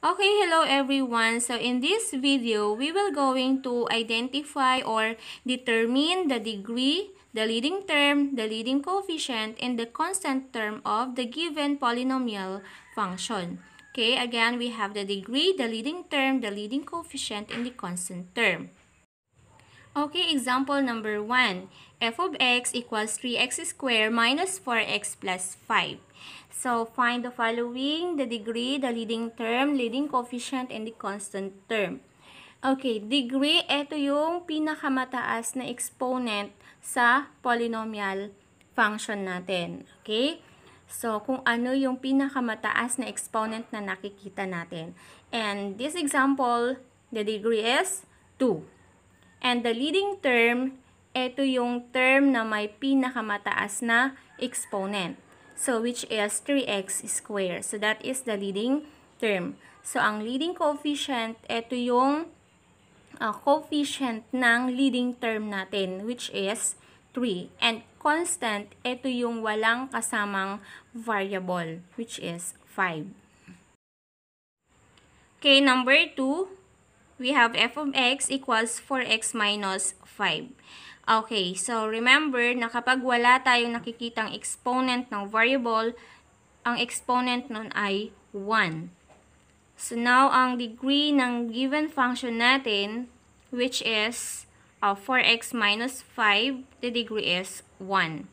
Okay, hello everyone. So in this video, we will going to identify or determine the degree, the leading term, the leading coefficient, and the constant term of the given polynomial function. Okay, again, we have the degree, the leading term, the leading coefficient, and the constant term. Okay, example number 1. f of x equals 3x squared minus 4x plus 5. So, find the following, the degree, the leading term, leading coefficient, and the constant term. Okay, degree, ito yung pinakamataas na exponent sa polynomial function natin. Okay? So, kung ano yung pinakamataas na exponent na nakikita natin. And this example, the degree is 2. And the leading term, ito yung term na may pinakamataas na exponent. So, which is 3x squared. So, that is the leading term. So, ang leading coefficient, ito yung uh, coefficient ng leading term natin, which is 3. And constant, ito yung walang kasamang variable, which is 5. Okay, number 2, we have f of x equals 4x minus 5. Okay, so remember na kapag wala tayong nakikitang exponent ng variable, ang exponent nun ay 1. So now, ang degree ng given function natin, which is uh, 4x minus 5, the degree is 1.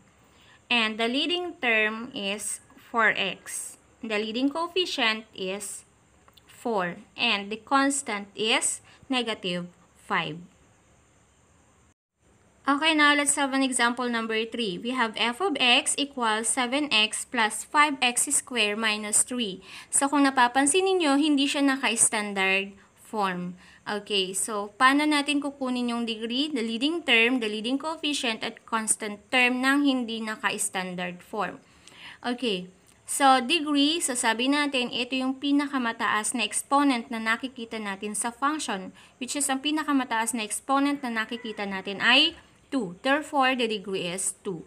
And the leading term is 4x. The leading coefficient is 4. And the constant is negative 5. Okay, now let's have an example number 3. We have f of x equals 7x plus 5x squared minus 3. So, kung napapansin ninyo, hindi siya naka-standard form. Okay, so paano natin kukunin yung degree, the leading term, the leading coefficient, at constant term ng hindi naka-standard form? Okay, So, degree, so natin, ito yung pinakamataas na exponent na nakikita natin sa function, which is ang pinakamataas na exponent na nakikita natin ay 2. Therefore, the degree is 2.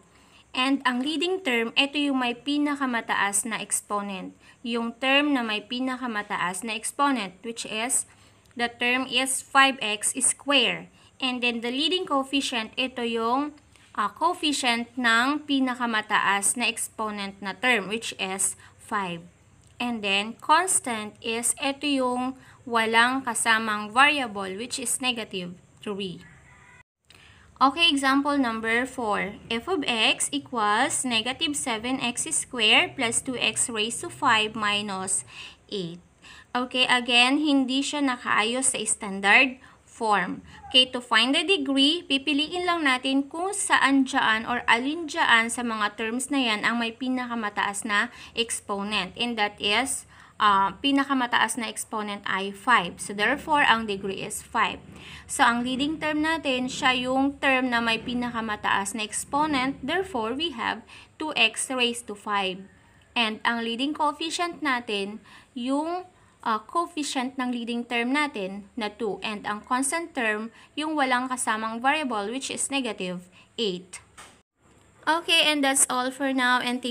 And ang leading term, ito yung may pinakamataas na exponent. Yung term na may pinakamataas na exponent, which is, the term is 5x squared. And then, the leading coefficient, ito yung uh, coefficient ng pinakamataas na exponent na term, which is 5. And then, constant is, ito yung walang kasamang variable, which is negative 3. Okay, example number 4. f of x equals negative 7x squared plus 2x raised to 5 minus 8. Okay, again, hindi siya nakaayos sa standard form. Okay, to find the degree, pipiliin lang natin kung saan dyan or alin dyan sa mga terms na yan ang may pinakamataas na exponent. And that is, uh, pinakamataas na exponent ay 5. So, therefore, ang degree is 5. So, ang leading term natin, siya yung term na may pinakamataas na exponent. Therefore, we have 2x raised to 5. And ang leading coefficient natin, yung uh, coefficient ng leading term natin na 2 and ang constant term yung walang kasamang variable which is negative 8. Okay, and that's all for now and thank